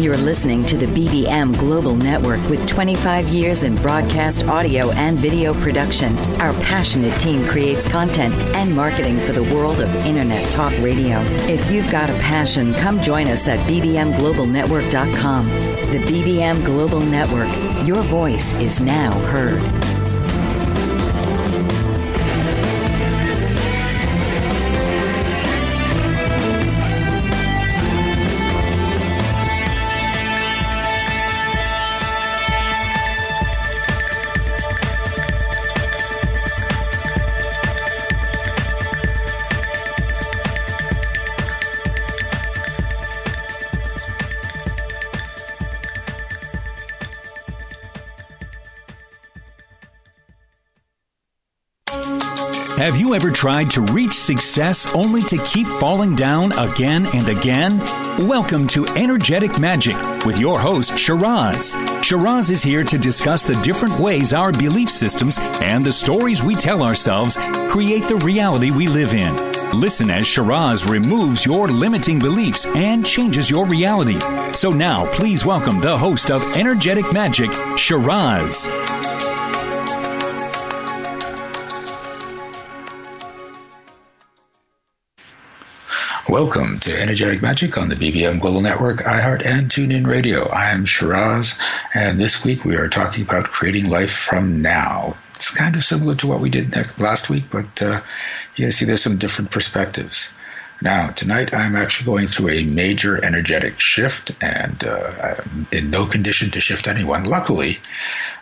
You're listening to the BBM Global Network with 25 years in broadcast audio and video production. Our passionate team creates content and marketing for the world of Internet Talk Radio. If you've got a passion, come join us at bbmglobalnetwork.com. The BBM Global Network. Your voice is now heard. Ever tried to reach success only to keep falling down again and again? Welcome to Energetic Magic with your host, Shiraz. Shiraz is here to discuss the different ways our belief systems and the stories we tell ourselves create the reality we live in. Listen as Shiraz removes your limiting beliefs and changes your reality. So now, please welcome the host of Energetic Magic, Shiraz. Welcome to Energetic Magic on the BBM Global Network, iHeart, and TuneIn Radio. I am Shiraz, and this week we are talking about creating life from now. It's kind of similar to what we did last week, but uh, going to see there's some different perspectives. Now, tonight I'm actually going through a major energetic shift, and uh, I'm in no condition to shift anyone. Luckily,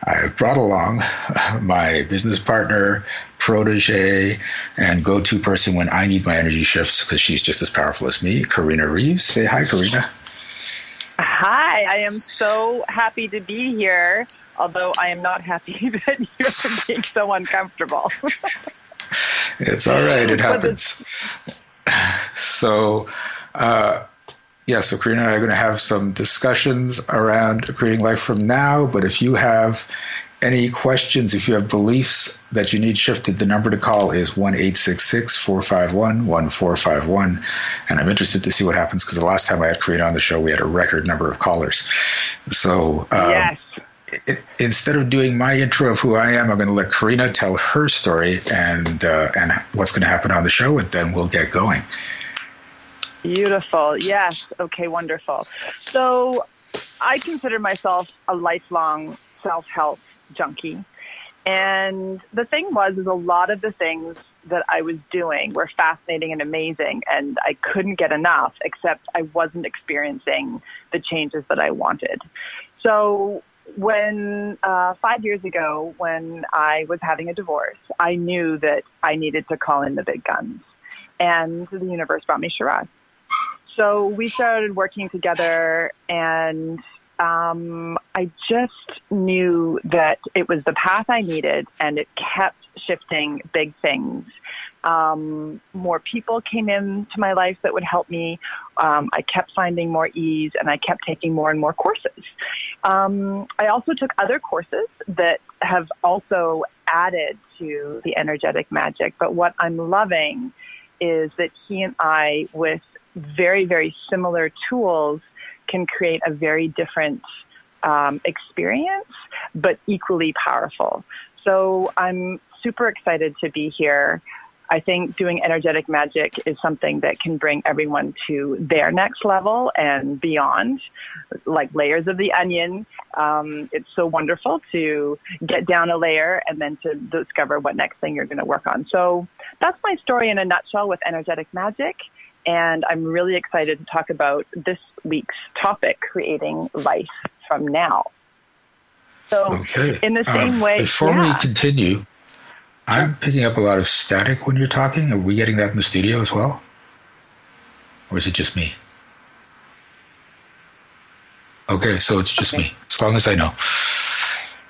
I've brought along my business partner, protege, and go to person when I need my energy shifts because she's just as powerful as me, Karina Reeves. Say hi, Karina. Hi, I am so happy to be here, although I am not happy that you're being so uncomfortable. it's all right, it happens. So, uh, yeah, so Karina and I are going to have some discussions around creating life from now. But if you have any questions, if you have beliefs that you need shifted, the number to call is 1 451 1451. And I'm interested to see what happens because the last time I had Karina on the show, we had a record number of callers. So, um, yes. It, instead of doing my intro of who I am, I'm going to let Karina tell her story and uh, and what's going to happen on the show, and then we'll get going. Beautiful. Yes. Okay. Wonderful. So, I consider myself a lifelong self help junkie, and the thing was, is a lot of the things that I was doing were fascinating and amazing, and I couldn't get enough. Except I wasn't experiencing the changes that I wanted. So when uh, five years ago, when I was having a divorce, I knew that I needed to call in the big guns, and the universe brought me Shiraz. So we started working together, and um, I just knew that it was the path I needed, and it kept shifting big things um, more people came into my life that would help me. Um, I kept finding more ease and I kept taking more and more courses. Um, I also took other courses that have also added to the energetic magic. But what I'm loving is that he and I, with very, very similar tools, can create a very different um, experience, but equally powerful. So I'm super excited to be here. I think doing energetic magic is something that can bring everyone to their next level and beyond, like layers of the onion. Um, it's so wonderful to get down a layer and then to discover what next thing you're going to work on. So that's my story in a nutshell with energetic magic. And I'm really excited to talk about this week's topic, creating life from now. So, okay. in the same um, way, before yeah. we continue, I'm picking up a lot of static when you're talking. Are we getting that in the studio as well? Or is it just me? Okay, so it's just me, as long as I know.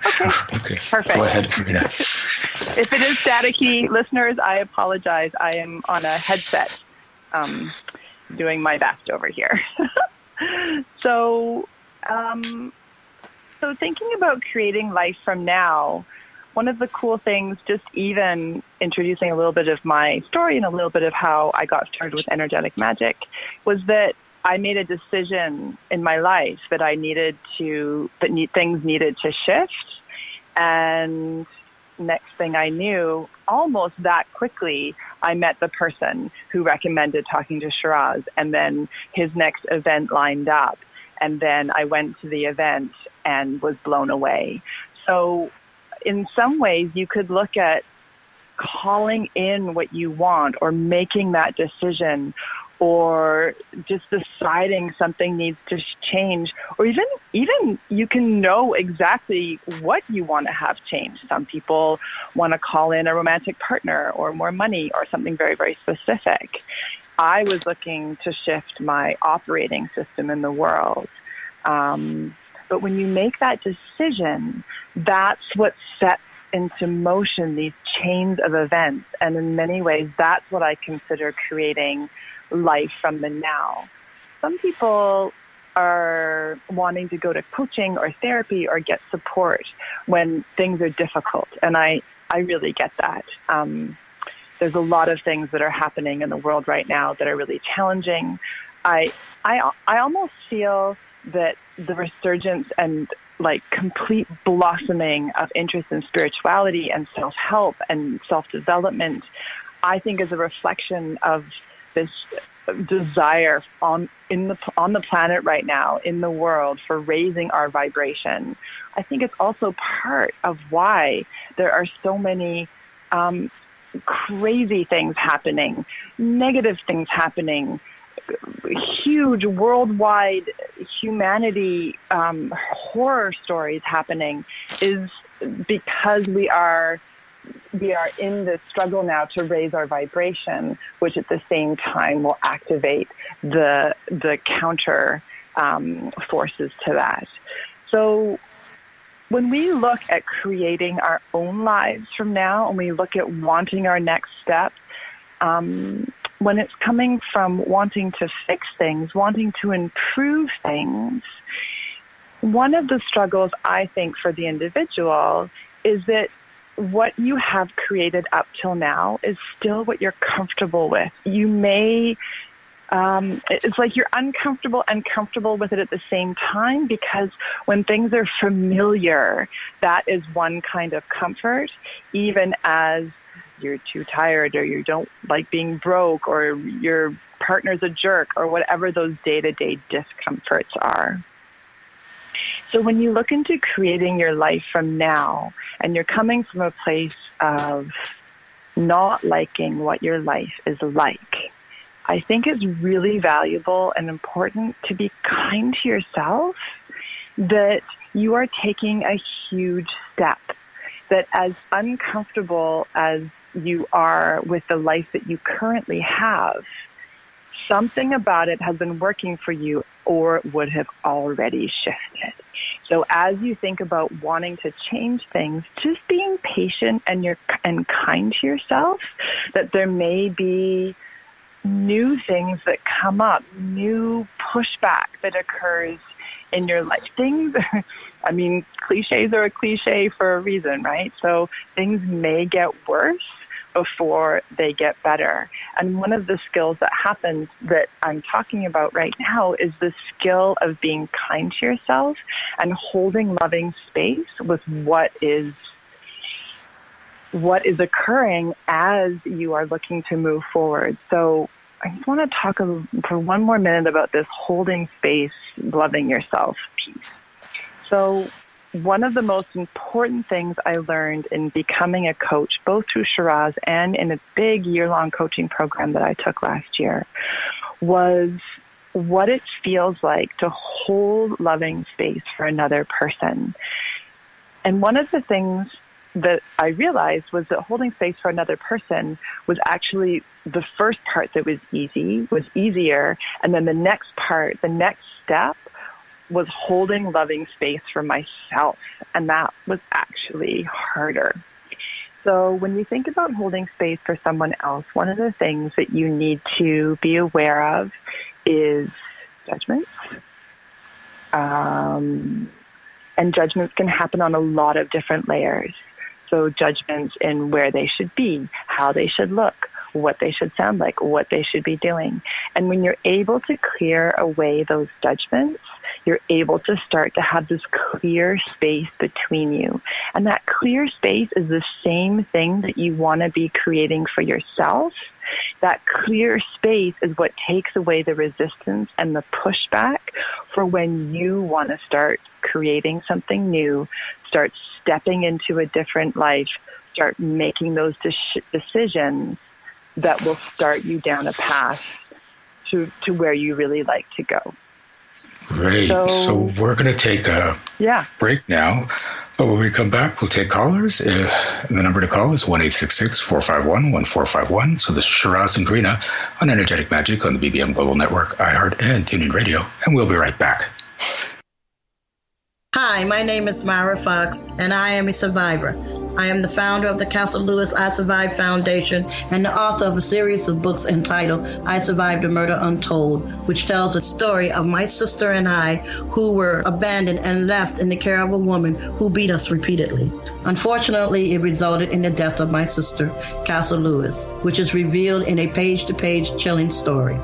Okay. okay. Perfect. Go ahead, if it is staticky, listeners, I apologize. I am on a headset um, doing my best over here. so, um, so thinking about creating life from now, one of the cool things, just even introducing a little bit of my story and a little bit of how I got started with energetic magic, was that I made a decision in my life that I needed to, that need, things needed to shift. And next thing I knew, almost that quickly, I met the person who recommended talking to Shiraz. And then his next event lined up. And then I went to the event and was blown away. So, in some ways, you could look at calling in what you want or making that decision or just deciding something needs to change or even even you can know exactly what you want to have change some people want to call in a romantic partner or more money or something very very specific. I was looking to shift my operating system in the world. Um, but when you make that decision that's what sets into motion these chains of events. And in many ways that's what i consider creating life from the now. Some people are wanting to go to coaching or therapy or get support when things are difficult. And I, I really get that. Um, there's a lot of things that are happening in the world right now that are really challenging. I, I, I almost feel that the resurgence and like complete blossoming of interest in spirituality and self help and self development, I think is a reflection of this desire on in the on the planet right now in the world for raising our vibration. I think it's also part of why there are so many um, crazy things happening, negative things happening, huge worldwide humanity um, horror stories happening. Is because we are we are in this struggle now to raise our vibration, which at the same time will activate the the counter um, forces to that. So when we look at creating our own lives from now, and we look at wanting our next step, um, when it's coming from wanting to fix things, wanting to improve things, one of the struggles I think for the individual is that what you have created up till now is still what you're comfortable with. You may, um, it's like you're uncomfortable and comfortable with it at the same time because when things are familiar, that is one kind of comfort, even as you're too tired or you don't like being broke or your partner's a jerk or whatever those day to day discomforts are. So when you look into creating your life from now and you're coming from a place of not liking what your life is like, I think it's really valuable and important to be kind to yourself that you are taking a huge step. That as uncomfortable as you are with the life that you currently have, something about it has been working for you or would have already shifted. So as you think about wanting to change things, just being patient and you're and kind to yourself that there may be new things that come up, new pushback that occurs in your life. Things I mean, cliches are a cliche for a reason, right? So things may get worse before they get better. And one of the skills that happens that I'm talking about right now is the skill of being kind to yourself and holding loving space with what is what is occurring as you are looking to move forward. So I just want to talk for one more minute about this holding space, loving yourself piece. So one of the most important things I learned in becoming a coach, both through Shiraz and in a big year long coaching program that I took last year, was what it feels like to hold loving space for another person. And one of the things that I realized was that holding space for another person was actually the first part that was easy, was easier. And then the next part, the next step was holding loving space for myself. And that was actually harder. So when you think about holding space for someone else, one of the things that you need to be aware of is judgments. Um, and judgments can happen on a lot of different layers. So judgments in where they should be, how they should look, what they should sound like, what they should be doing. And when you're able to clear away those judgments, you're able to start to have this clear space between you. And that clear space is the same thing that you want to be creating for yourself. That clear space is what takes away the resistance and the pushback for when you want to start creating something new, start stepping into a different life, start making those de- decisions that will start you down a path to, to where you really like to go. Great. So, so we're going to take a yeah. break now. But when we come back, we'll take callers. Uh, the number to call is 1 451 1451. So this is Shiraz and Karina on Energetic Magic on the BBM Global Network, iHeart, and TuneIn Radio. And we'll be right back. Hi, my name is Myra Fox, and I am a survivor. I am the founder of the Castle Lewis I Survived Foundation and the author of a series of books entitled I Survived a Murder Untold, which tells the story of my sister and I who were abandoned and left in the care of a woman who beat us repeatedly. Unfortunately, it resulted in the death of my sister, Castle Lewis, which is revealed in a page to page chilling story.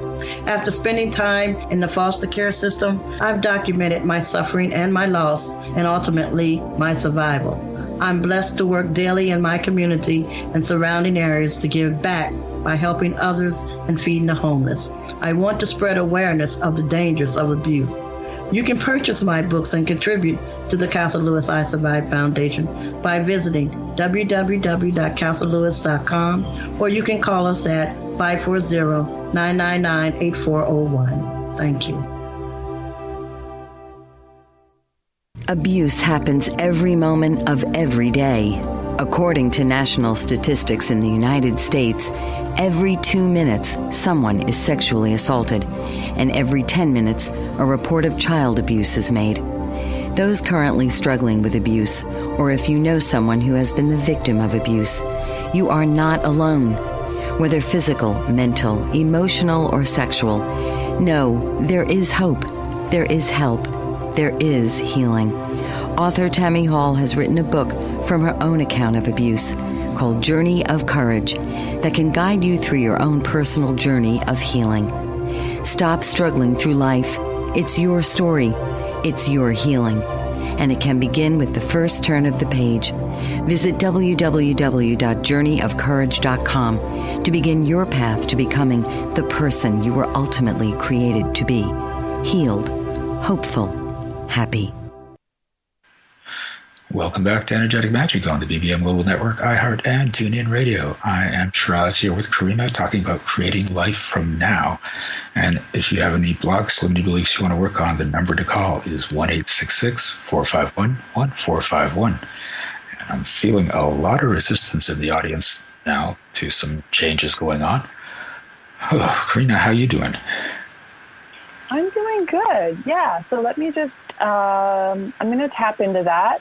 After spending time in the foster care system, I've documented my suffering and my loss, and ultimately my survival. I'm blessed to work daily in my community and surrounding areas to give back by helping others and feeding the homeless. I want to spread awareness of the dangers of abuse. You can purchase my books and contribute to the Castle Lewis I Survive Foundation by visiting www.castlelewis.com or you can call us at 540 999 8401. Thank you. Abuse happens every moment of every day. According to national statistics in the United States, every two minutes someone is sexually assaulted, and every 10 minutes a report of child abuse is made. Those currently struggling with abuse, or if you know someone who has been the victim of abuse, you are not alone. Whether physical, mental, emotional, or sexual, no, there is hope. There is help there is healing. Author Tammy Hall has written a book from her own account of abuse called Journey of Courage that can guide you through your own personal journey of healing. Stop struggling through life. It's your story, it's your healing, and it can begin with the first turn of the page. Visit www.journeyofcourage.com to begin your path to becoming the person you were ultimately created to be healed, hopeful, happy. Welcome back to Energetic Magic on the BBM Global Network, iHeart, and TuneIn Radio. I am Shiraz here with Karina talking about creating life from now. And if you have any blocks, limiting beliefs you want to work on, the number to call is 1 451 1451. And I'm feeling a lot of resistance in the audience now to some changes going on. Oh, Karina, how you doing? I'm doing good. Yeah. So let me just um, I'm going to tap into that.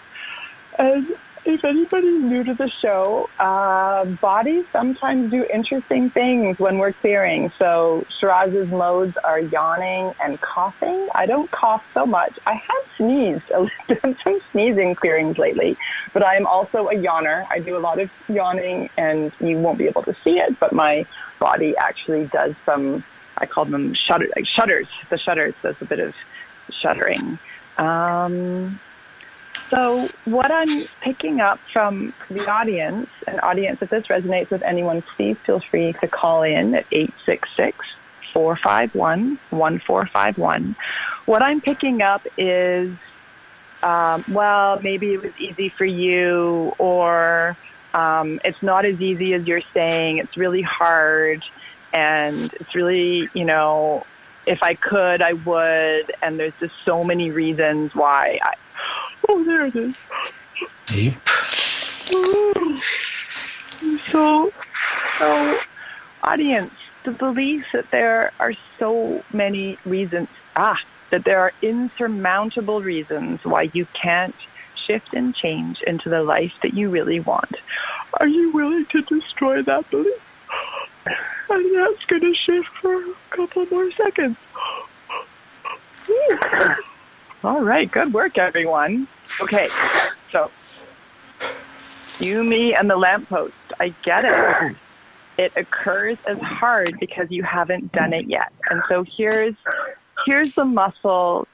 As if anybody's new to the show, uh, bodies sometimes do interesting things when we're clearing. So Shiraz's modes are yawning and coughing. I don't cough so much. I have sneezed, I've done some sneezing clearings lately, but I am also a yawner. I do a lot of yawning, and you won't be able to see it, but my body actually does some. I call them shutter, like shudders. The shudders does a bit of shuddering. Um, so what I'm picking up from the audience, an audience, if this resonates with anyone, please feel free to call in at 866 451 1451. What I'm picking up is, um, well, maybe it was easy for you, or um, it's not as easy as you're saying. It's really hard, and it's really, you know, if I could, I would. And there's just so many reasons why. I, oh, there it is. Deep. So, so, audience, the belief that there are so many reasons, ah, that there are insurmountable reasons why you can't shift and change into the life that you really want. Are you willing to destroy that belief? And that's going to shift for a couple more seconds. All right, good work, everyone. Okay, so you, me, and the lamppost. I get it. it occurs as hard because you haven't done it yet. And so here's here's the muscle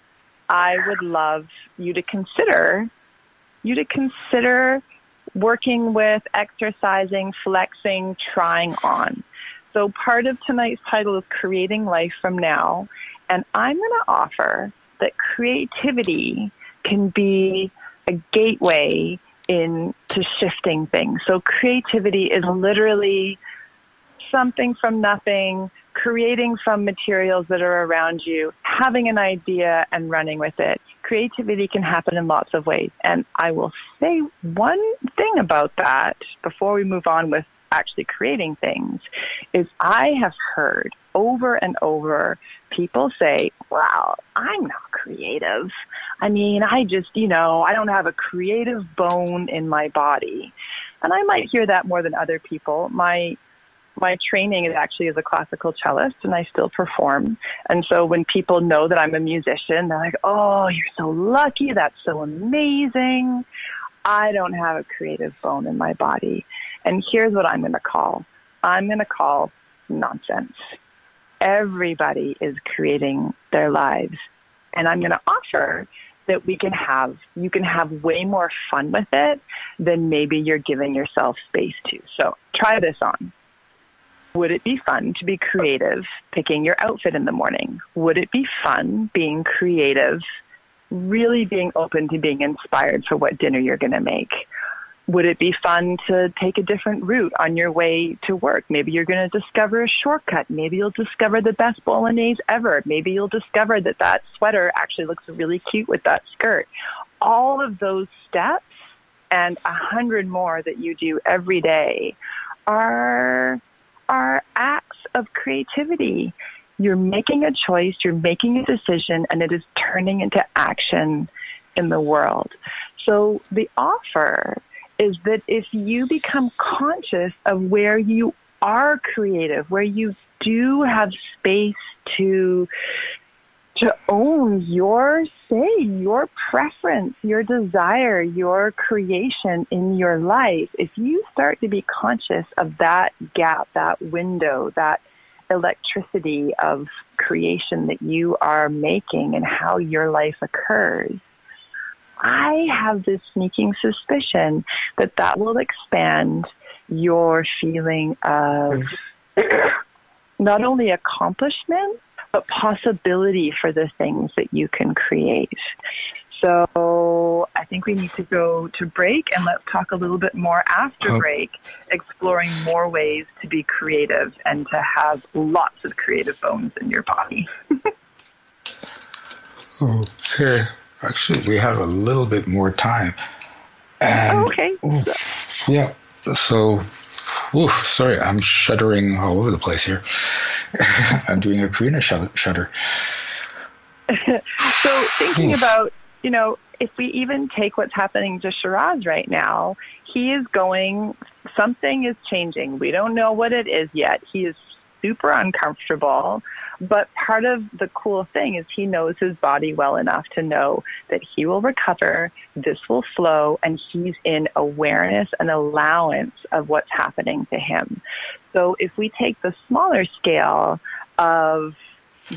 I would love you to consider you to consider working with, exercising, flexing, trying on. So part of tonight's title is creating life from now. And I'm going to offer that creativity can be a gateway into shifting things. So creativity is literally something from nothing, creating from materials that are around you, having an idea and running with it. Creativity can happen in lots of ways. And I will say one thing about that before we move on with actually creating things is I have heard over and over people say, wow, I'm not creative. I mean, I just, you know, I don't have a creative bone in my body. And I might hear that more than other people. My my training is actually as a classical cellist and I still perform. And so when people know that I'm a musician, they're like, oh, you're so lucky. That's so amazing. I don't have a creative bone in my body. And here's what I'm going to call I'm going to call nonsense. Everybody is creating their lives. And I'm going to offer that we can have, you can have way more fun with it than maybe you're giving yourself space to. So try this on. Would it be fun to be creative picking your outfit in the morning? Would it be fun being creative, really being open to being inspired for what dinner you're going to make? Would it be fun to take a different route on your way to work? Maybe you're going to discover a shortcut. Maybe you'll discover the best bolognese ever. Maybe you'll discover that that sweater actually looks really cute with that skirt. All of those steps and a hundred more that you do every day are are acts of creativity. You're making a choice, you're making a decision, and it is turning into action in the world. So the offer is that if you become conscious of where you are creative, where you do have space to to own your say, your preference, your desire, your creation in your life, if you start to be conscious of that gap, that window, that electricity of creation that you are making and how your life occurs, I have this sneaking suspicion that that will expand your feeling of not only accomplishment, but possibility for the things that you can create. So I think we need to go to break and let's talk a little bit more after break, exploring more ways to be creative and to have lots of creative bones in your body. okay. Actually, we have a little bit more time. And, oh, okay. Yeah. So, ooh, sorry, I'm shuddering all over the place here. I'm doing a Karina shudder. so thinking about, you know, if we even take what's happening to Shiraz right now, he is going, something is changing. We don't know what it is yet. He is super uncomfortable. But part of the cool thing is he knows his body well enough to know that he will recover, this will flow, and he's in awareness and allowance of what's happening to him. So if we take the smaller scale of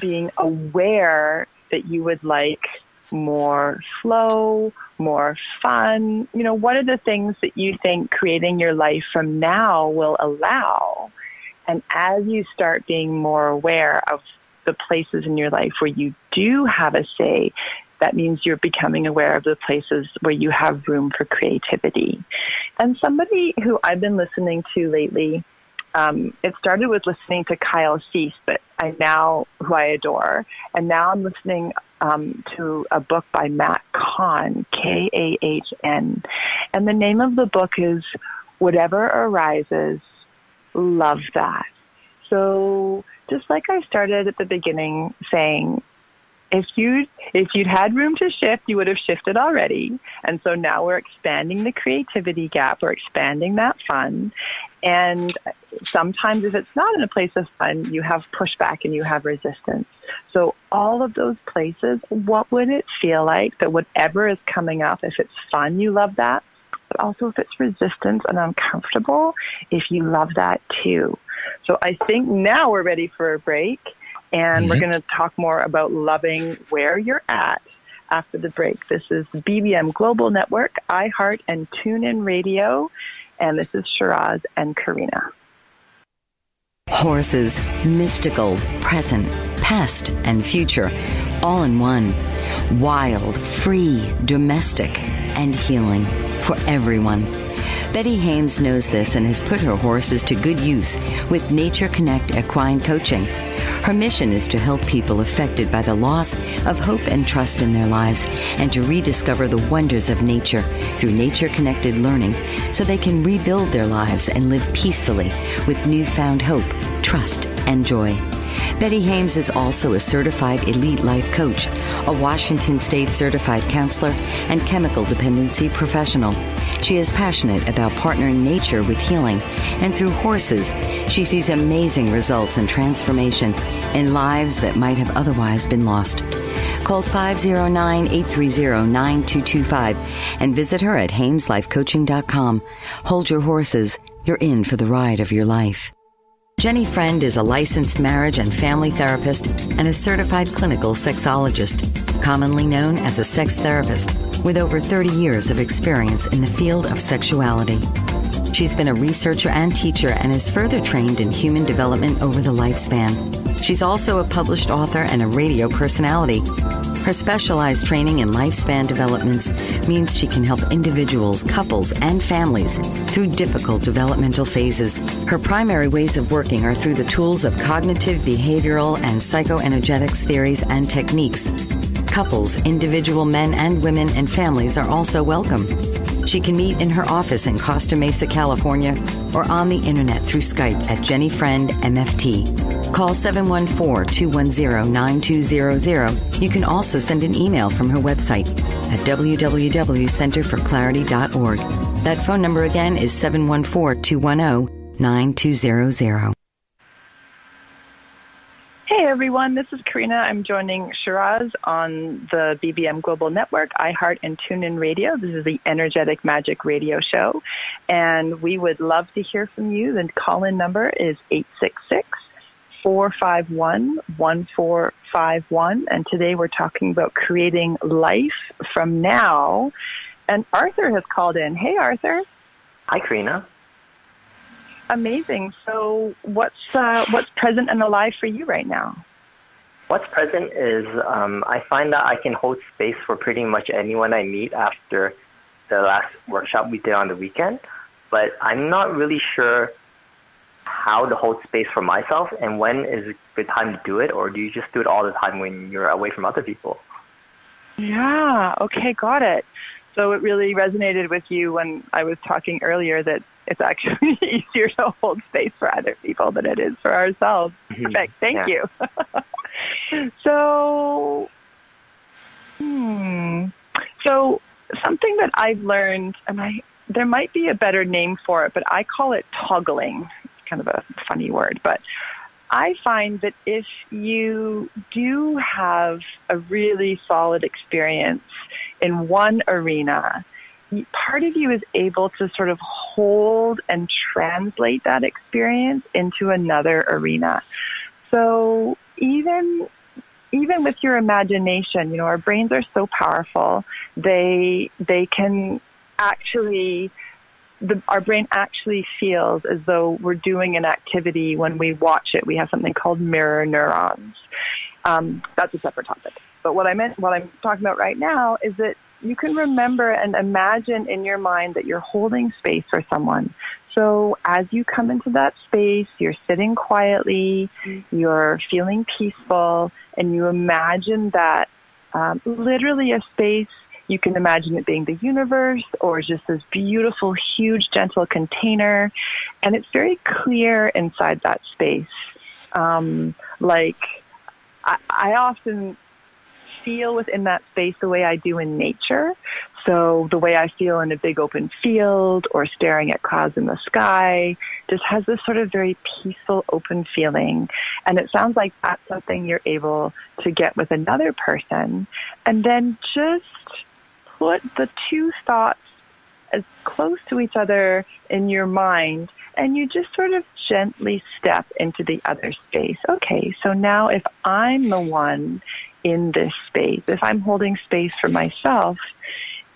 being aware that you would like more flow, more fun, you know, what are the things that you think creating your life from now will allow? And as you start being more aware of the places in your life where you do have a say, that means you're becoming aware of the places where you have room for creativity. And somebody who I've been listening to lately um, it started with listening to Kyle Cease, but I now who I adore, and now I'm listening um, to a book by Matt Kahn, K A H N, and the name of the book is Whatever Arises, Love That. So just like I started at the beginning saying, if you if you'd had room to shift, you would have shifted already. And so now we're expanding the creativity gap, we're expanding that fun. And sometimes if it's not in a place of fun, you have pushback and you have resistance. So all of those places, what would it feel like that whatever is coming up, if it's fun, you love that. But also if it's resistance and uncomfortable, if you love that too. So I think now we're ready for a break, and Mhm. we're going to talk more about loving where you're at after the break. This is BBM Global Network, iHeart, and TuneIn Radio, and this is Shiraz and Karina. Horses, mystical, present, past, and future, all in one. Wild, free, domestic, and healing for everyone. Betty Hames knows this and has put her horses to good use with Nature Connect Equine Coaching. Her mission is to help people affected by the loss of hope and trust in their lives and to rediscover the wonders of nature through nature connected learning so they can rebuild their lives and live peacefully with newfound hope, trust, and joy. Betty Hames is also a certified elite life coach, a Washington State certified counselor, and chemical dependency professional. She is passionate about partnering nature with healing, and through horses, she sees amazing results and transformation in lives that might have otherwise been lost. Call 509 830 9225 and visit her at HamesLifeCoaching.com. Hold your horses. You're in for the ride of your life. Jenny Friend is a licensed marriage and family therapist and a certified clinical sexologist, commonly known as a sex therapist, with over 30 years of experience in the field of sexuality. She's been a researcher and teacher and is further trained in human development over the lifespan. She's also a published author and a radio personality. Her specialized training in lifespan developments means she can help individuals, couples, and families through difficult developmental phases. Her primary ways of working are through the tools of cognitive, behavioral, and psychoenergetics theories and techniques. Couples, individual men and women, and families are also welcome. She can meet in her office in Costa Mesa, California, or on the internet through Skype at Jenny Friend MFT. Call 714-210-9200. You can also send an email from her website at www.centerforclarity.org. That phone number again is 714-210-9200. Hey everyone, this is Karina. I'm joining Shiraz on the BBM Global Network, iHeart, and TuneIn Radio. This is the Energetic Magic Radio Show, and we would love to hear from you. The call-in number is 866 451 1451, and today we're talking about creating life from now. And Arthur has called in. Hey, Arthur. Hi, Karina. Amazing. So, what's uh, what's present and alive for you right now? What's present is um, I find that I can hold space for pretty much anyone I meet after the last workshop we did on the weekend, but I'm not really sure how to hold space for myself and when is a good time to do it, or do you just do it all the time when you're away from other people? Yeah. Okay. Got it. So it really resonated with you when I was talking earlier that it's actually easier to hold space for other people than it is for ourselves. Mhm. Perfect. Thank Yeah. you. so, hmm. So something that I've learned, and I there might be a better name for it, but I call it toggling. It's kind of a funny word, but I find that if you do have a really solid experience in one arena, part of you is able to sort of hold and translate that experience into another arena. So even even with your imagination, you know, our brains are so powerful. They they can actually the, our brain actually feels as though we're doing an activity when we watch it. We have something called mirror neurons. Um, that's a separate topic. But what I meant, what I'm talking about right now, is that you can remember and imagine in your mind that you're holding space for someone. So as you come into that space, you're sitting quietly, you're feeling peaceful, and you imagine that um, literally a space you can imagine it being the universe or just this beautiful, huge, gentle container. And it's very clear inside that space. Um, like, I, I often feel within that space the way I do in nature. So the way I feel in a big open field or staring at clouds in the sky just has this sort of very peaceful, open feeling. And it sounds like that's something you're able to get with another person. And then just put the two thoughts as close to each other in your mind and you just sort of gently step into the other space. Okay, so now if I'm the one in this space, if I'm holding space for myself,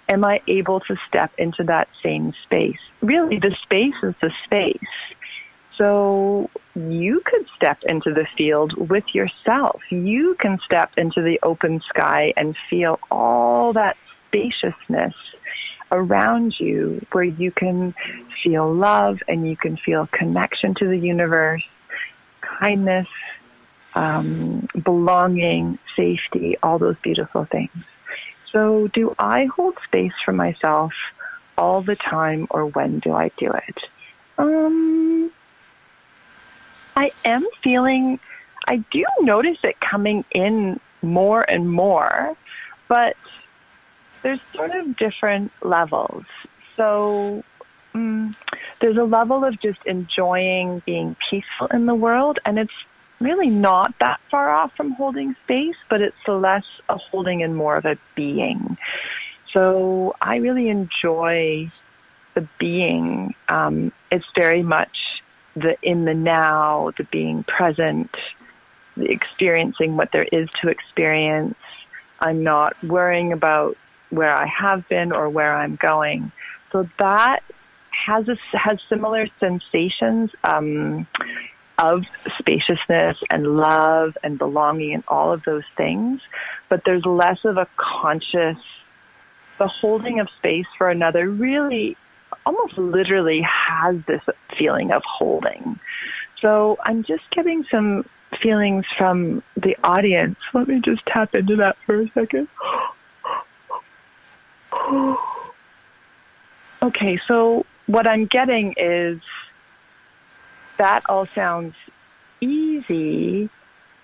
am I able to step into that same space? Really, the space is the space. So you could step into the field with yourself. You can step into the open sky and feel all that spaciousness around you where you can feel love and you can feel connection to the universe, kindness, um, belonging, safety, all those beautiful things. So, do I hold space for myself all the time, or when do I do it? Um, I am feeling, I do notice it coming in more and more, but there's sort of different levels. So um, there's a level of just enjoying being peaceful in the world, and it's really not that far off from holding space, but it's less a holding and more of a being. So I really enjoy the being. Um, it's very much the in the now, the being present, the experiencing what there is to experience. I'm not worrying about where I have been or where I'm going. So that has a, has similar sensations um, of spaciousness and love and belonging and all of those things, but there's less of a conscious. The holding of space for another really, almost literally, has this feeling of holding. So I'm just getting some feelings from the audience. Let me just tap into that for a second. okay, so what I'm getting is that all sounds easy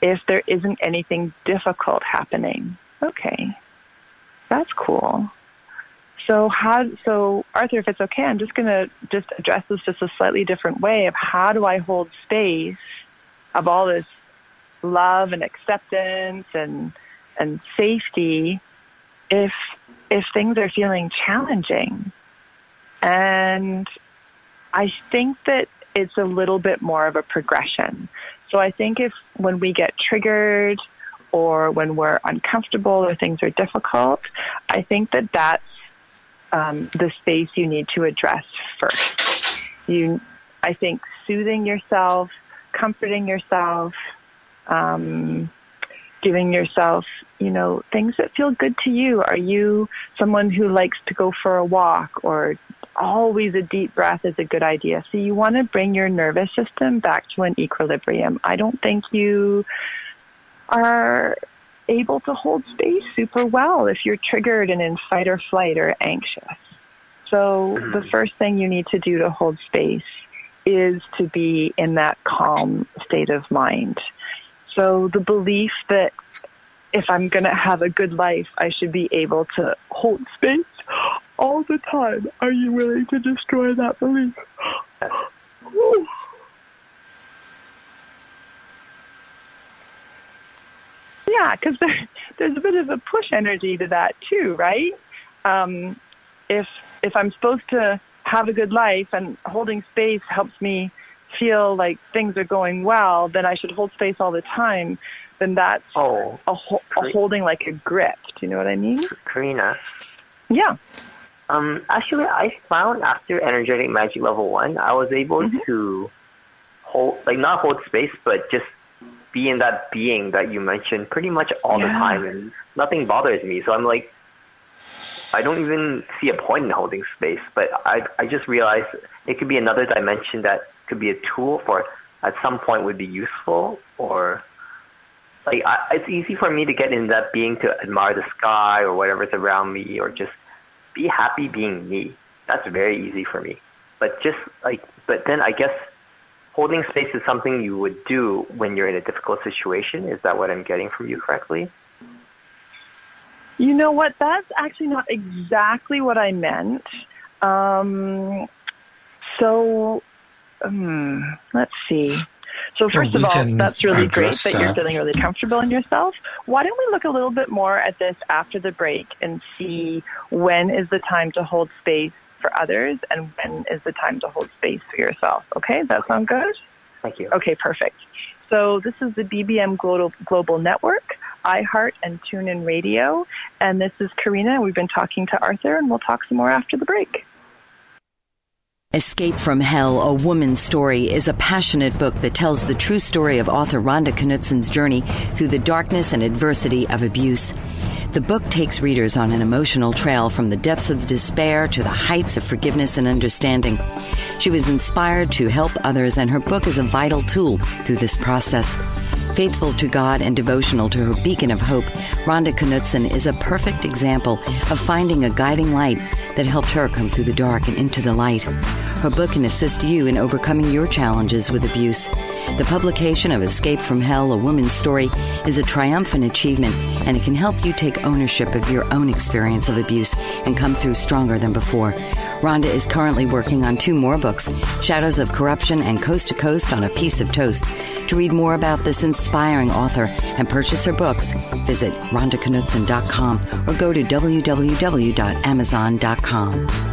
if there isn't anything difficult happening. Okay, that's cool. So how? So Arthur, if it's okay, I'm just going to just address this just a slightly different way of how do I hold space of all this love and acceptance and and safety if if things are feeling challenging. And I think that it's a little bit more of a progression. So I think if when we get triggered or when we're uncomfortable or things are difficult, I think that that's um, the space you need to address first. You, I think, soothing yourself, comforting yourself, um, giving yourself, you know, things that feel good to you. Are you someone who likes to go for a walk or always a deep breath is a good idea. So you want to bring your nervous system back to an equilibrium. I don't think you are able to hold space super well if you're triggered and in fight or flight or anxious. So the mm-hmm. first thing you need to do to hold space is to be in that calm state of mind. So the belief that if I'm going to have a good life, I should be able to hold space all the time. Are you willing to destroy that belief? yeah, because there, there's a bit of a push energy to that too, right? Um, if if I'm supposed to have a good life and holding space helps me feel like things are going well, then I should hold space all the time. Then that's oh, a, a holding like a grip. Do you know what I mean? Karina. Yeah. Um, actually, I found after energetic magic level one, I was able mm-hmm. to hold, like not hold space, but just be in that being that you mentioned pretty much all yeah. the time, and nothing bothers me. So I'm like, I don't even see a point in holding space, but I I just realized it could be another dimension that could be a tool for at some point would be useful or like I, it's easy for me to get in that being to admire the sky or whatever's around me or just be happy being me. That's very easy for me. But just like but then I guess holding space is something you would do when you're in a difficult situation. Is that what I'm getting from you correctly? You know what? That's actually not exactly what I meant. Um, so um, let's see. So first well, of all, that's really great that you're feeling really comfortable in yourself. Why don't we look a little bit more at this after the break and see when is the time to hold space for others and when is the time to hold space for yourself? Okay, that sound good? Thank you. Okay, perfect. So this is the BBM Global, Global Network, iHeart, and TuneIn Radio. And this is Karina. We've been talking to Arthur, and we'll talk some more after the break. Escape from Hell, A Woman's Story is a passionate book that tells the true story of author Rhonda Knutsen's journey through the darkness and adversity of abuse. The book takes readers on an emotional trail from the depths of despair to the heights of forgiveness and understanding. She was inspired to help others, and her book is a vital tool through this process. Faithful to God and devotional to her beacon of hope, Rhonda Knutsen is a perfect example of finding a guiding light that helped her come through the dark and into the light. Her book can assist you in overcoming your challenges with abuse. The publication of Escape from Hell, A Woman's Story, is a triumphant achievement, and it can help you take ownership of your own experience of abuse and come through stronger than before. Rhonda is currently working on two more books Shadows of Corruption and Coast to Coast on a Piece of Toast. To read more about this inspiring author and purchase her books, visit rhondaknutsen.com or go to www.amazon.com.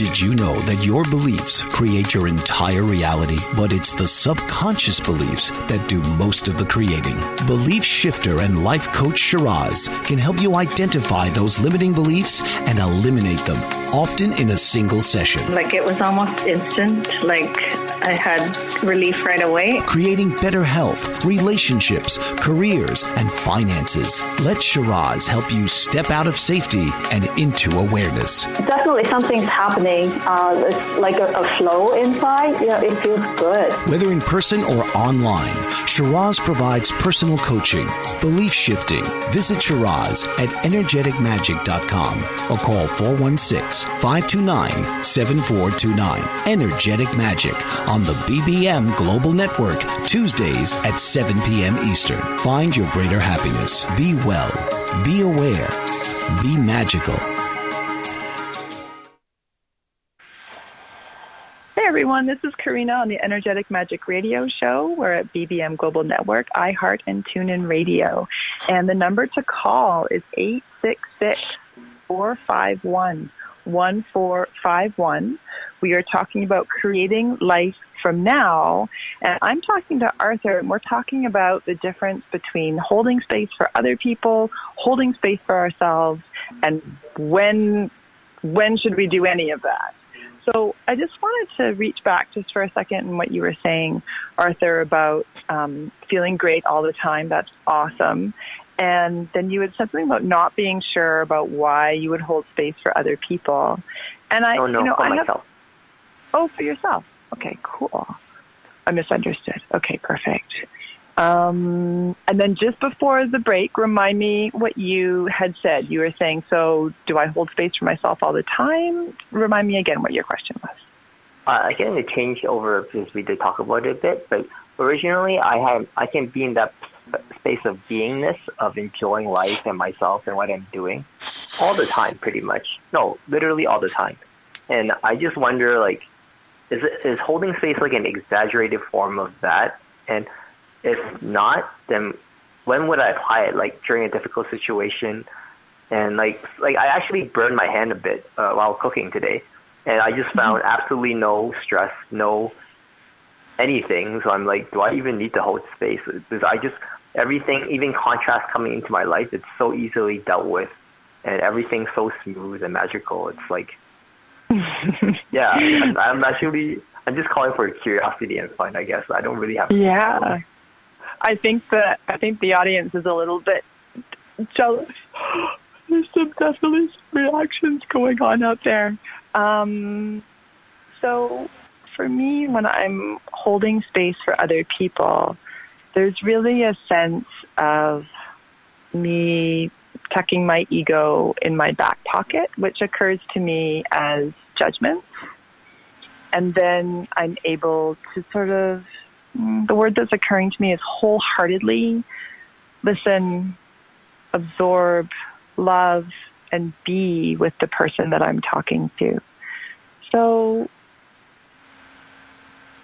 Did you know that your beliefs create your entire reality, but it's the subconscious beliefs that do most of the creating? Belief shifter and life coach Shiraz can help you identify those limiting beliefs and eliminate them, often in a single session. Like it was almost instant, like I had relief right away. Creating better health, relationships, careers, and finances. Let Shiraz help you step out of safety and into awareness. Definitely something's happening. Uh, it's like a, a flow inside. You know, it feels good. Whether in person or online, Shiraz provides personal coaching, belief shifting. Visit Shiraz at energeticmagic.com or call 416 529 7429. Energetic Magic on the BBM Global Network, Tuesdays at 7 p.m. Eastern. Find your greater happiness. Be well. Be aware. Be magical. Hey everyone, this is Karina on the Energetic Magic Radio Show. We're at BBM Global Network, iHeart, and TuneIn Radio. And the number to call is 866 451 1451. We are talking about creating life from now. And I'm talking to Arthur, and we're talking about the difference between holding space for other people, holding space for ourselves, and when when should we do any of that? So I just wanted to reach back just for a second and what you were saying, Arthur, about um, feeling great all the time. That's awesome. And then you had said something about not being sure about why you would hold space for other people. And I, Oh no, you know, I have, myself. Oh, for yourself. Okay, cool. I misunderstood. Okay, perfect. Um, and then just before the break, remind me what you had said. You were saying, so do I hold space for myself all the time? Remind me again what your question was. Uh, again, it changed over because we did talk about it a bit, but originally I had I can be in that space of beingness of enjoying life and myself and what I'm doing all the time, pretty much. No, literally all the time. And I just wonder, like, is is holding space like an exaggerated form of that? And if not, then when would I apply it? Like during a difficult situation, and like like I actually burned my hand a bit uh, while cooking today, and I just found absolutely no stress, no anything. So I'm like, do I even need to hold space? Because I just everything, even contrast coming into my life, it's so easily dealt with, and everything's so smooth and magical. It's like, yeah, I'm, actually. I'm just calling for curiosity and fun, I guess. I don't really have. Yeah. I think that I think the audience is a little bit jealous. There's some definitely some reactions going on out there. Um, so for me, when I'm holding space for other people, there's really a sense of me tucking my ego in my back pocket, which occurs to me as judgment. And then I'm able to sort of, mm, the word that's occurring to me is wholeheartedly listen, absorb, love, and be with the person that I'm talking to. So,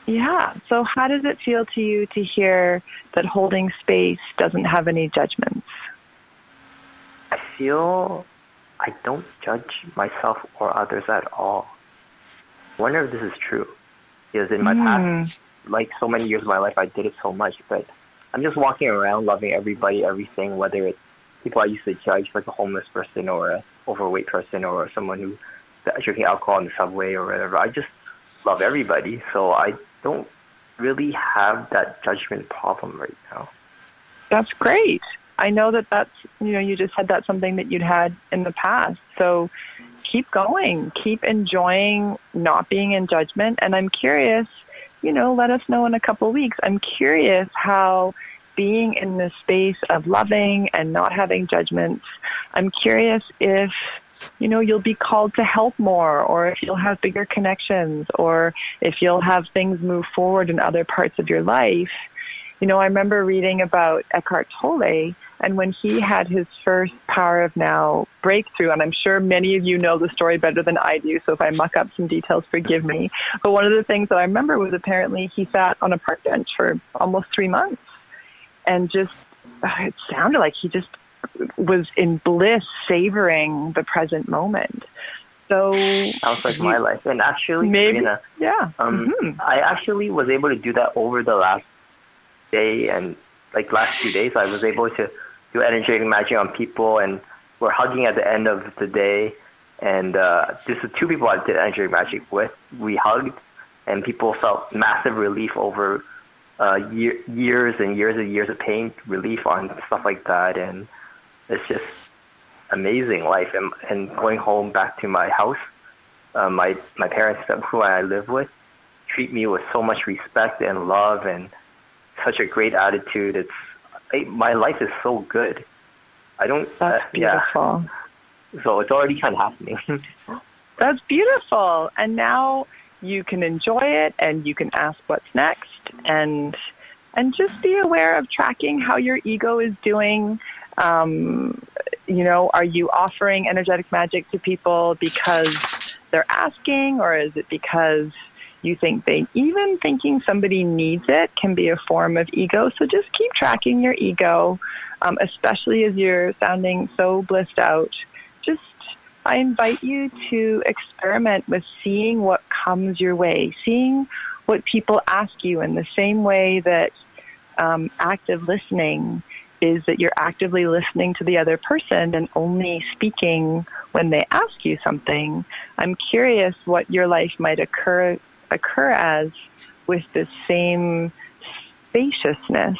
yeah. So, how does it feel to you to hear that holding space doesn't have any judgments? I feel I don't judge myself or others at all. I wonder if this is true. because in my mm. past, like so many years of my life, I did it so much. But I'm just walking around loving everybody, everything, whether it's people I used to judge like a homeless person or a overweight person or someone who drinking alcohol in the subway or whatever. I just love everybody, so I don't really have that judgment problem right now. That's great. I know that that's, you know, you just said that's something that you'd had in the past. So keep going, keep enjoying not being in judgment. And I'm curious, you know, let us know in a couple of weeks. I'm curious how being in this space of loving and not having judgments, I'm curious if, you know, you'll be called to help more or if you'll have bigger connections or if you'll have things move forward in other parts of your life. You know, I remember reading about Eckhart Tolle and when he had his first Power of Now breakthrough, and I'm sure many of you know the story better than I do, so if I muck up some details, forgive me. But one of the things that I remember was apparently he sat on a park bench for almost three months and just, uh, it sounded like he just was in bliss, savoring the present moment. So sounds like my life, and actually, maybe, yeah. Um, mm-hmm. I actually was able to do that over the last day and like last few days. I was able to do energetic magic on people, and we're hugging at the end of the day. And uh, this is two people I did energetic magic with. We hugged, and people felt massive relief over uh, year, years and years and years of pain relief on stuff like that. And it's just amazing life. And, and going home back to my house, uh, my my parents, who I live with, treat me with so much respect and love and such a great attitude. It's I, my life is so good. I don't. That's uh, beautiful. Yeah. So it's already kind of happening. That's beautiful. And now you can enjoy it, and you can ask what's next, and and just be aware of tracking how your ego is doing. Um, you know, are you offering energetic magic to people because they're asking, or is it because you think they even thinking somebody needs it can be a form of ego. So just keep tracking your ego, um, especially as you're sounding so blissed out. Just I invite you to experiment with seeing what comes your way, seeing what people ask you in the same way that um, active listening is that you're actively listening to the other person and only speaking when they ask you something. I'm curious what your life might occur occur as with the same spaciousness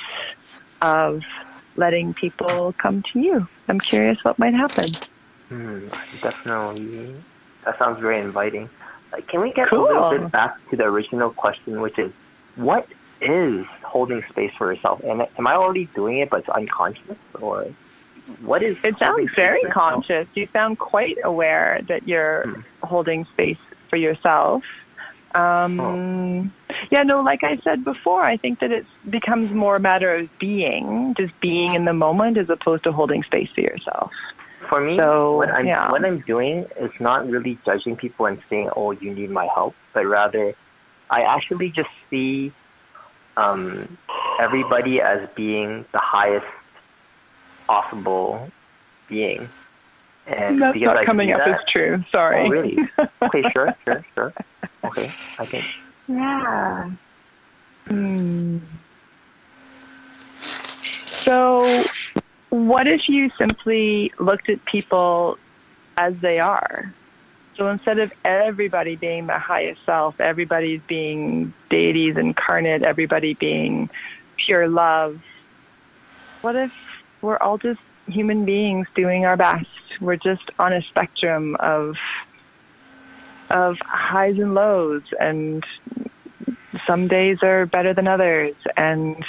of letting people come to you. I'm curious what might happen. Hmm, definitely. That sounds very inviting. Uh, can we get cool. a little bit back to the original question, which is, what is holding space for yourself? And am I already doing it, but it's unconscious, or what is? It sounds very conscious. You sound quite aware that you're hmm. holding space for yourself. Um, oh. Yeah, no, like I said before, I think that it becomes more a matter of being, just being in the moment as opposed to holding space for yourself. For me, so, what, I'm, yeah. what I'm doing is not really judging people and saying, oh, you need my help, but rather I actually just see um, everybody as being the highest possible being. And That's not coming up that, as true. Sorry. Oh, really? Okay, sure, sure, sure. Okay, I think. Yeah. Mm. So, what if you simply looked at people as they are? So instead of everybody being the highest self, everybody's being deities incarnate, everybody being pure love, what if we're all just human beings doing our best? We're just on a spectrum of of highs and lows and some days are better than others and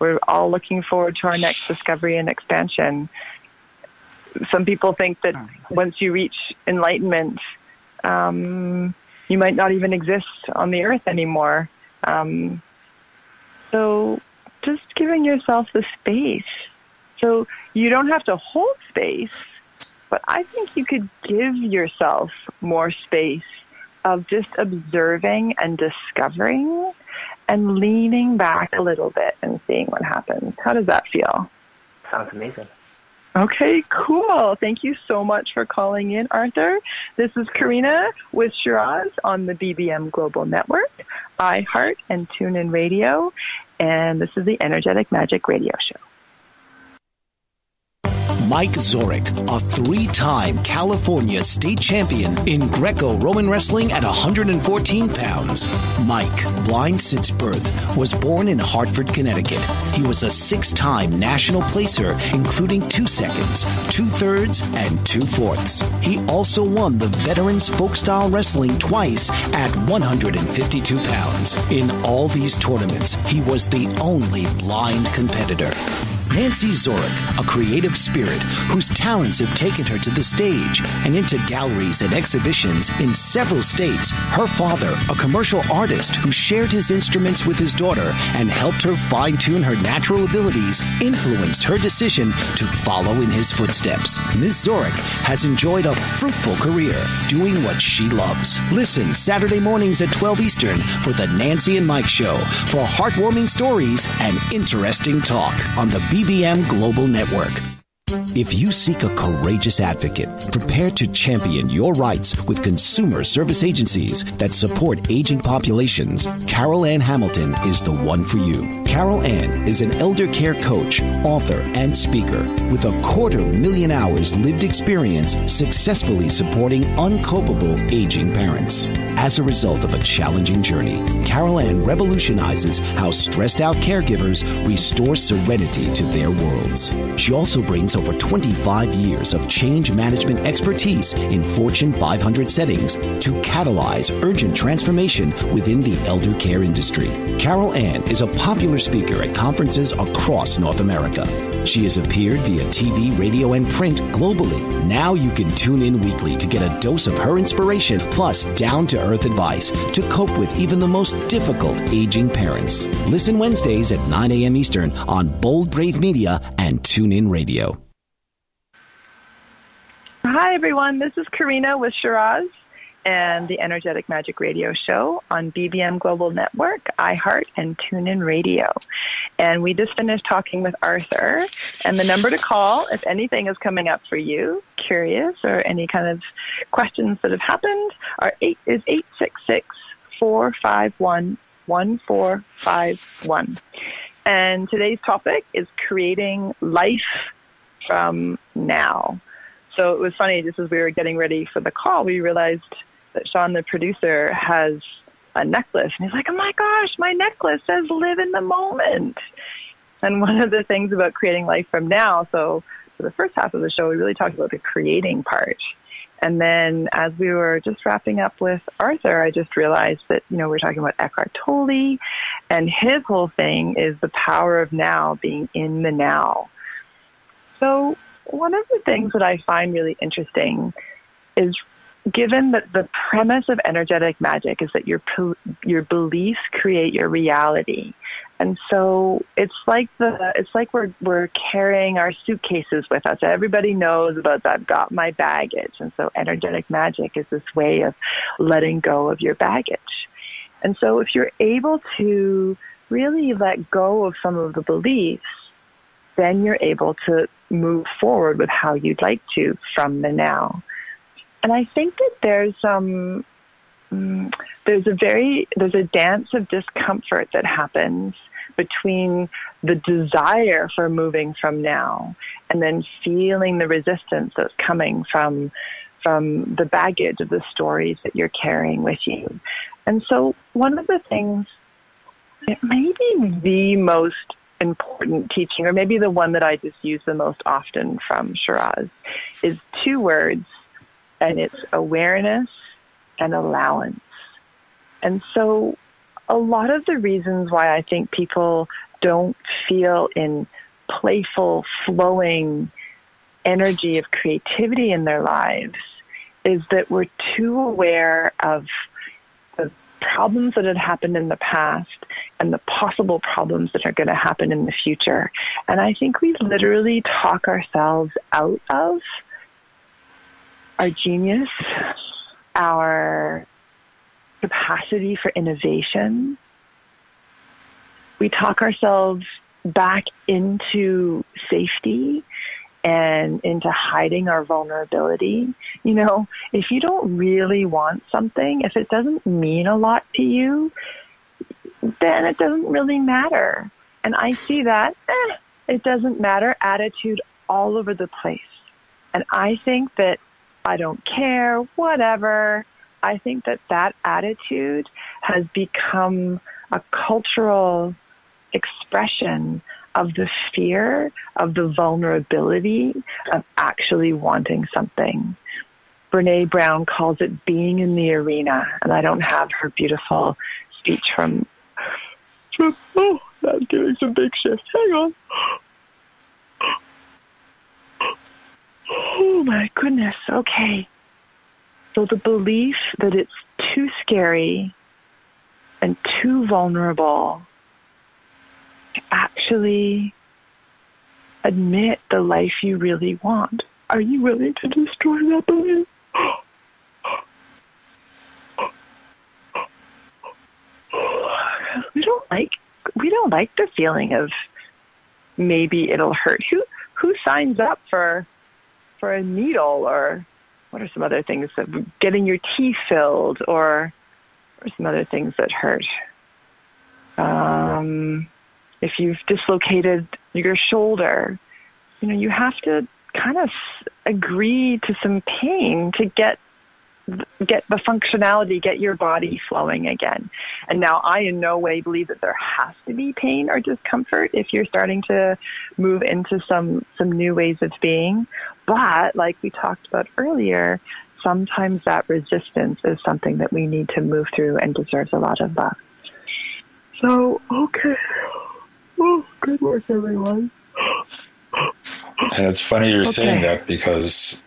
we're all looking forward to our next discovery and expansion. Some people think that once you reach enlightenment, um, you might not even exist on the earth anymore. Um, so just giving yourself the space. So you don't have to hold space, but I think you could give yourself more space of just observing and discovering and leaning back a little bit and seeing what happens. How does that feel? Sounds amazing. Okay, cool. Thank you so much for calling in, Arthur. This is Karina with Shiraz on the BBM Global Network. iHeart, and TuneIn Radio. And this is the Energetic Magic Radio Show. Mike Zorik, a three time California state champion in Greco Roman wrestling at 114 pounds. Mike, blind since birth, was born in Hartford, Connecticut. He was a six time national placer, including two seconds, two thirds, and two fourths. He also won the Veterans Folk Style Wrestling twice at 152 pounds. In all these tournaments, he was the only blind competitor. Nancy Zorik, a creative spirit whose talents have taken her to the stage and into galleries and exhibitions in several states. Her father, a commercial artist who shared his instruments with his daughter and helped her fine tune her natural abilities, influenced her decision to follow in his footsteps. Ms. Zorik has enjoyed a fruitful career doing what she loves. Listen Saturday mornings at 12 Eastern for the Nancy and Mike Show for heartwarming stories and interesting talk on the BBM Global Network. If you seek a courageous advocate prepared to champion your rights with consumer service agencies that support aging populations, Carol Ann Hamilton is the one for you. Carol Ann is an elder care coach, author, and speaker with a quarter million hours lived experience successfully supporting unculpable aging parents. As a result of a challenging journey, Carol Ann revolutionizes how stressed out caregivers restore serenity to their worlds. She also brings over 25 years of change management expertise in Fortune 500 settings to catalyze urgent transformation within the elder care industry. Carol Ann is a popular speaker at conferences across North America. She has appeared via TV, radio, and print globally. Now you can tune in weekly to get a dose of her inspiration plus down to earth advice to cope with even the most difficult aging parents. Listen Wednesdays at 9 a.m. Eastern on Bold Brave Media and TuneIn Radio. Hi, everyone. This is Karina with Shiraz and the Energetic Magic Radio Show on BBM Global Network, iHeart, and TuneIn Radio. And we just finished talking with Arthur. And the number to call, if anything is coming up for you, curious, or any kind of questions that have happened, are eight, is 866 451 1451. And today's topic is creating life from now. So it was funny, just as we were getting ready for the call, we realized that Sean, the producer, has a necklace. And he's like, oh my gosh, my necklace says live in the moment. And one of the things about creating life from now, so for the first half of the show, we really talked about the creating part. And then as we were just wrapping up with Arthur, I just realized that, you know, we're talking about Eckhart Tolle and his whole thing is the power of now being in the now. So one of the things that I find really interesting is given that the premise of energetic magic is that your your beliefs create your reality. And so it's like the it's like we're we're carrying our suitcases with us. Everybody knows about that i've got my baggage. And so energetic magic is this way of letting go of your baggage. And so if you're able to really let go of some of the beliefs then you're able to move forward with how you'd like to from the now and I think that there's um mm, there's a very there's a dance of discomfort that happens between the desire for moving from now and then feeling the resistance that's coming from from the baggage of the stories that you're carrying with you. And so one of the things it may be the most important teaching, or maybe the one that I just use the most often from Shiraz, is two words and it's awareness and allowance. And so, a lot of the reasons why I think people don't feel in playful, flowing energy of creativity in their lives is that we're too aware of problems that had happened in the past and the possible problems that are going to happen in the future. And I think we literally talk ourselves out of our genius, our capacity for innovation. We talk ourselves back into safety and into hiding our vulnerability. You know, if you don't really want something, if it doesn't mean a lot to you, then it doesn't really matter. And I see that, eh, it doesn't matter attitude all over the place. And I think that I don't care, whatever. I think that that attitude has become a cultural expression of the fear, of the vulnerability of actually wanting something. Brene Brown calls it being in the arena, and I don't have her beautiful speech from. from oh, that's giving some big shifts. Hang on. Oh my goodness. Okay. So the belief that it's too scary and too vulnerable actually admit the life you really want. Are you willing to destroy that belief? we don't like we don't like the feeling of maybe it'll hurt. Who who signs up for for a needle or what are some other things that getting your teeth filled or or some other things that hurt. Um, if you've dislocated your shoulder, you know, you have to kind of agree to some pain to get get the functionality, get your body flowing again. And now I in no way believe that there has to be pain or discomfort if you're starting to move into some some new ways of being. But like we talked about earlier, sometimes that resistance is something that we need to move through and deserves a lot of love. So, okay. Oh, good work, everyone. And it's funny you're okay. saying that because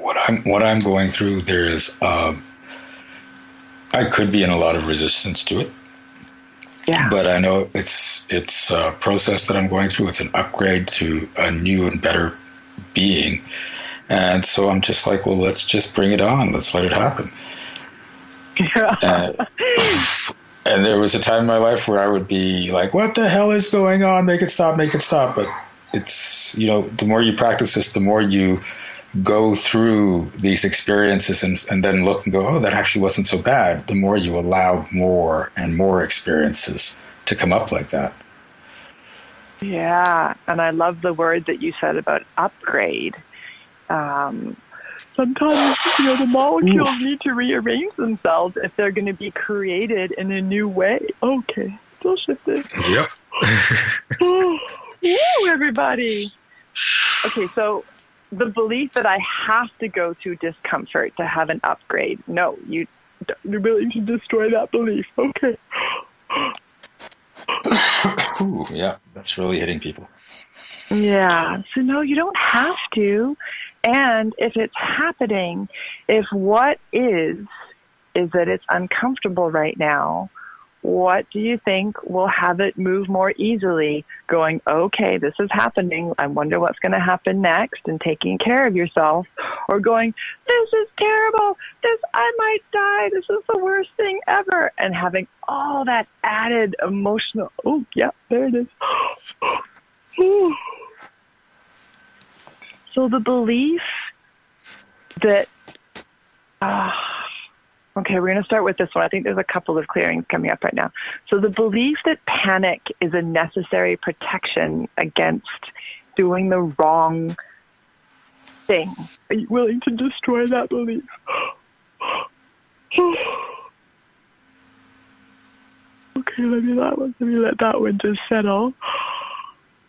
what I'm what I'm going through, there's um, I could be in a lot of resistance to it. Yeah. But I know it's it's a process that I'm going through. It's an upgrade to a new and better being. And so I'm just like, well, let's just bring it on. Let's let it happen. Yeah. Uh, and there was a time in my life where I would be like, what the hell is going on? Make it stop, make it stop. But it's, you know, the more you practice this, the more you go through these experiences and, and then look and go, oh, that actually wasn't so bad. The more you allow more and more experiences to come up like that. Yeah, and I love the word that you said about upgrade. Um, sometimes you know the molecules Ooh. need to rearrange themselves if they're going to be created in a new way. Okay, still shifted. Yep. Woo, everybody. Okay, so the belief that I have to go through discomfort to have an upgrade. No, you you're willing to destroy that belief. Okay. Ooh, yeah, that's really hitting people. Yeah. So no, you don't have to. And if it's happening, if what is is that it's uncomfortable right now, what do you think will have it move more easily? Going, okay, this is happening. I wonder what's going to happen next and taking care of yourself. Or going, this is terrible. This, I might die. This is the worst thing ever. And having all that added emotional, oh, yeah, there it is. so the belief that, uh, Okay, we're going to start with this one. I think there's a couple of clearings coming up right now. So, the belief that panic is a necessary protection against doing the wrong thing. Are you willing to destroy that belief? okay, let me that one. Let me let that one just settle.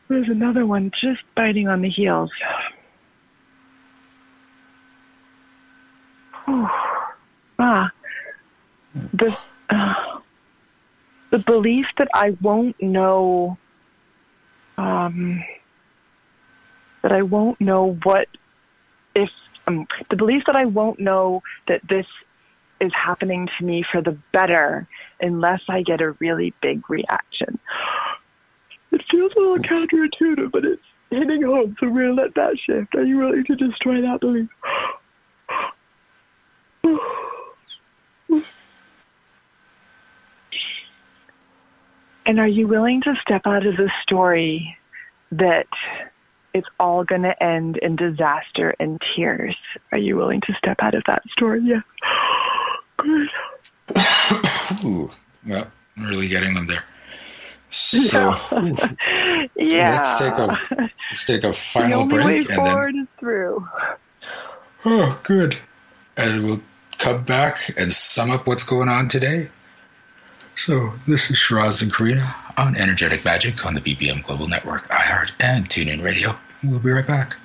There's another one just biting on the heels. ah, the uh, the belief that I won't know, um, that I won't know what if um, the belief that I won't know that this is happening to me for the better unless I get a really big reaction. It feels a little counterintuitive, but it's hitting home, so we're gonna let that shift. Are you willing to destroy that belief? And are you willing to step out of the story that it's all going to end in disaster and tears? Are you willing to step out of that story? Yeah. Good. Ooh, yeah. really getting them there. So yeah. let's take a let's take a final the only break way and forward is through. oh good. And we'll come back and sum up what's going on today. So this is Shiraz and Karina on Energetic Magic on the BBM Global Network, iHeart, and TuneIn Radio. We'll be right back.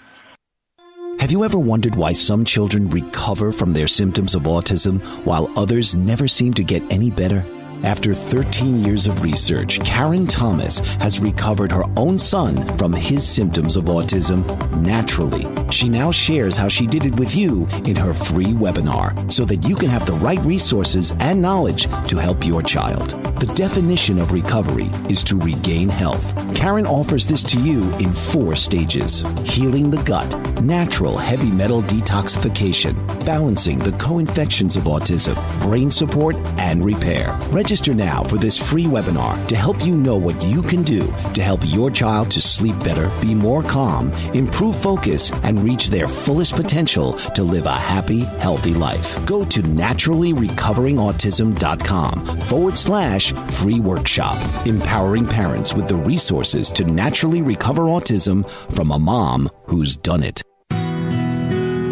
Have you ever wondered why some children recover from their symptoms of autism while others never seem to get any better? After 13 years of research, Karen Thomas has recovered her own son from his symptoms of autism naturally. She now shares how she did it with you in her free webinar so that you can have the right resources and knowledge to help your child. The definition of recovery is to regain health. Karen offers this to you in four stages healing the gut, natural heavy metal detoxification, balancing the co infections of autism, brain support, and repair. Register now for this free webinar to help you know what you can do to help your child to sleep better, be more calm, improve focus, and reach their fullest potential to live a happy, healthy life. Go to naturallyrecoveringautism.com forward slash free workshop, empowering parents with the resources to naturally recover autism from a mom who's done it.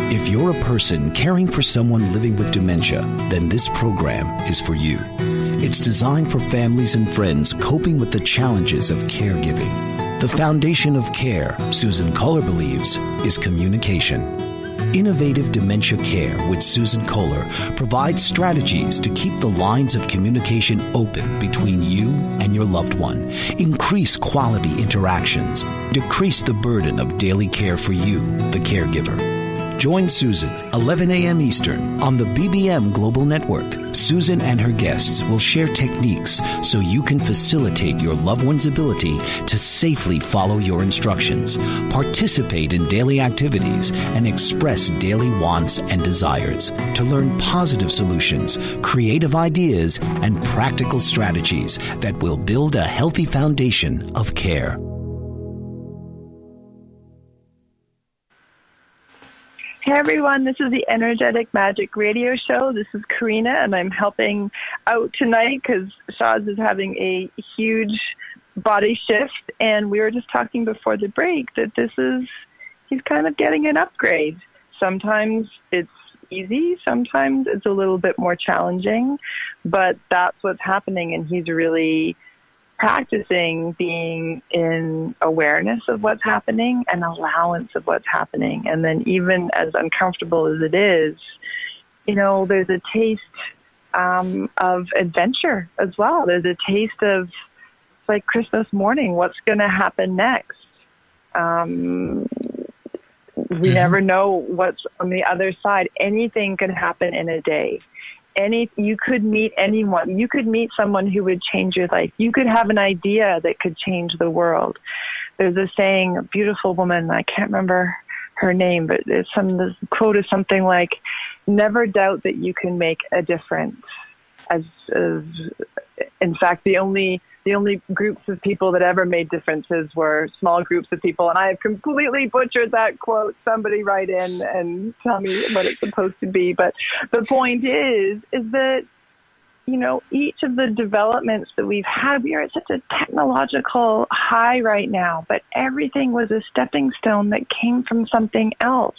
If you're a person caring for someone living with dementia, then this program is for you. It's designed for families and friends coping with the challenges of caregiving. The foundation of care, Susan Kohler believes, is communication. Innovative Dementia Care with Susan Kohler provides strategies to keep the lines of communication open between you and your loved one, increase quality interactions, decrease the burden of daily care for you, the caregiver. Join Susan, 11 a.m. Eastern, on the BBM Global Network. Susan and her guests will share techniques so you can facilitate your loved one's ability to safely follow your instructions, participate in daily activities, and express daily wants and desires. To learn positive solutions, creative ideas, and practical strategies that will build a healthy foundation of care. Hey everyone, this is the Energetic Magic Radio Show. This is Karina, and I'm helping out tonight because Shaz is having a huge body shift. And we were just talking before the break that this is, he's kind of getting an upgrade. Sometimes it's easy, sometimes it's a little bit more challenging, but that's what's happening. And he's really practicing being in awareness of what's happening and allowance of what's happening. And then even as uncomfortable as it is, you know, there's a taste um, of adventure as well. There's a taste of like Christmas morning. What's going to happen next? Um, we never know what's on the other side. Anything can happen in a day any you could meet anyone. You could meet someone who would change your life. You could have an idea that could change the world. There's a saying a beautiful woman i can't remember her name but it's some the quote is something like never doubt that you can make a difference. As, as in fact the only the only groups of people that ever made differences were small groups of people. And I have completely butchered that quote. Somebody write in and tell me what it's supposed to be. But the point is, is that, you know, each of the developments that we've had, we are at such a technological high right now, but everything was a stepping stone that came from something else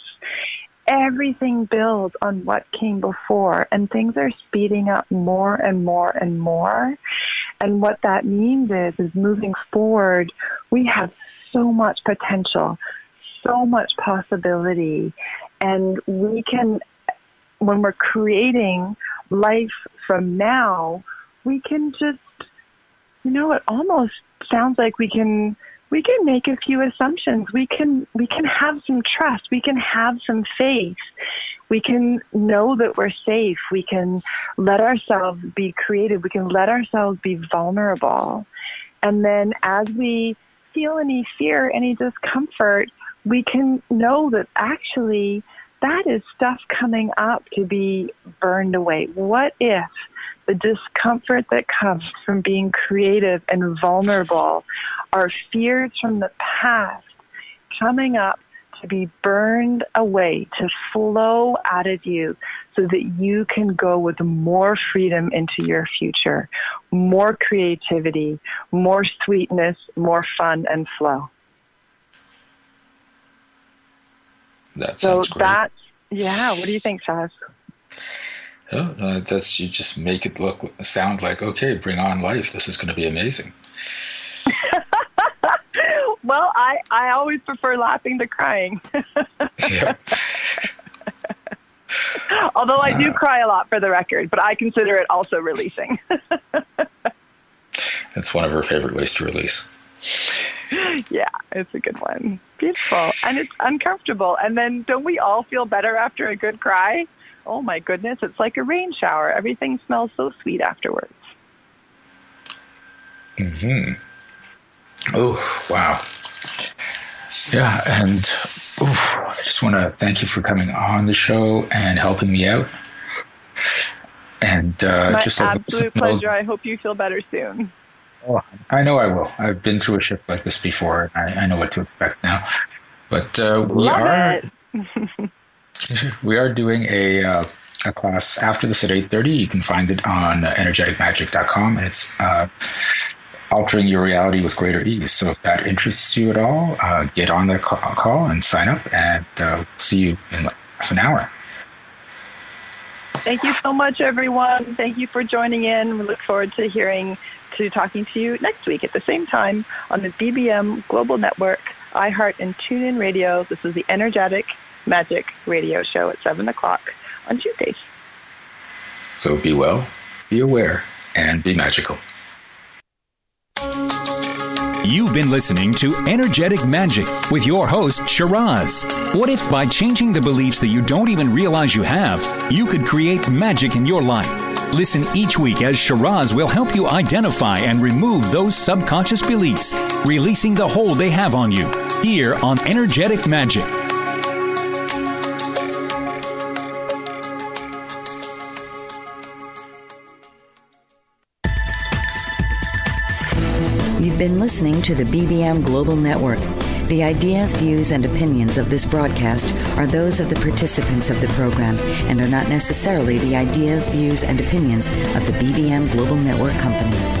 everything builds on what came before and things are speeding up more and more and more and what that means is, is moving forward, we have so much potential, so much possibility. And we can, when we're creating life from now, we can just, you know, it almost sounds like we can, we can make a few assumptions. We can, we can have some trust. We can have some faith we can know that we're safe. We can let ourselves be creative. We can let ourselves be vulnerable. And then as we feel any fear, any discomfort, we can know that actually that is stuff coming up to be burned away. What if the discomfort that comes from being creative and vulnerable are fears from the past coming up to be burned away, to flow out of you so that you can go with more freedom into your future, more creativity, more sweetness, more fun and flow. That so sounds great. that's, yeah, what do you think, Shaz? Oh, that's you just make it look sound like okay, bring on life. This is going to be amazing. Well, I I always prefer laughing to crying. Although I do uh, cry a lot for the record, but I consider it also releasing. That's one of her favorite ways to release. Yeah, it's a good one. Beautiful. And it's uncomfortable. And then don't we all feel better after a good cry? oh my goodness, it's like a rain shower. Everything smells so sweet afterwards. Hmm. Oh wow. Yeah, and ooh, I just want to thank you for coming on the show and helping me out. And uh, my just absolute pleasure. I hope you feel better soon. Oh, I know I will. I've been through a shift like this before. I, I know what to expect now. But uh, we Love are we are doing a uh, a class after this at 8.30 you can find it on energeticmagic.com and it's uh, altering your reality with greater ease. So if that interests you at all uh, get on the call and sign up and uh, see you in like half an hour. Thank you so much everyone. Thank you for joining in. We look forward to hearing to talking to you next week at the same time on the bbm global network iheart and tunein radio. This is the energetic Magic radio show at 7 o'clock on Tuesdays. So be well, be aware, and be magical. You've been listening to Energetic Magic with your host, Shiraz. What if by changing the beliefs that you don't even realize you have, you could create magic in your life? Listen each week as Shiraz will help you identify and remove those subconscious beliefs, releasing the hold they have on you, here on Energetic Magic. Been listening to the BBM Global Network. The ideas, views, and opinions of this broadcast are those of the participants of the program and are not necessarily the ideas, views, and opinions of the BBM Global Network Company.